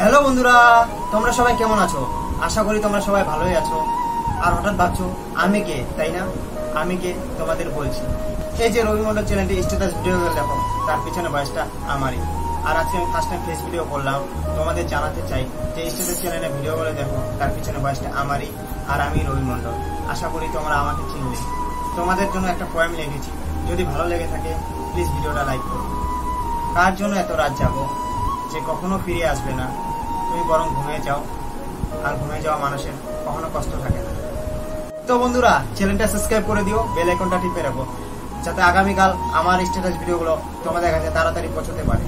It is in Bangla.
হ্যালো বন্ধুরা, তোমরা সবাই কেমন আছো? আশা করি তোমরা সবাই ভালোই আছো। আর হঠাৎ ভাবছ, আমি কে, তাই না? আমি কে তোমাদের বলছি। এই যে রবি মন্ডল চ্যানেলটি স্ট্যাটাস ভিডিও দেখো, তার পিছনে বয়সটা আমারই। আর আজকে আমি ফার্স্ট টাইম ফেস ভিডিও করলাম, তোমাদের জানাতে চাই যে স্ট্যাটাস চ্যানেলে ভিডিওগুলো দেখো, তার পিছনে বয়সটা আমারই আর আমি রবি মন্ডল আশা করি তোমরা আমাকে চিনবে। তোমাদের জন্য একটা পোয়েম লিখেছি, যদি ভালো লেগে থাকে প্লিজ ভিডিওটা লাইক করো। কার জন্য এত রাত যাব? যে কখনো ফিরে আসবে না, তুমি বরং ঘুমিয়ে যাও। আর ঘুমিয়ে যাওয়া মানুষের কখনো কষ্ট থাকে না। তো বন্ধুরা চ্যানেলটা সাবস্ক্রাইব করে দিও বেল আইকনটা টিপে রাখো, যাতে আগামীকাল আমার স্ট্যাটাস ভিডিওগুলো তোমাদের কাছে তাড়াতাড়ি পৌঁছতে পারে।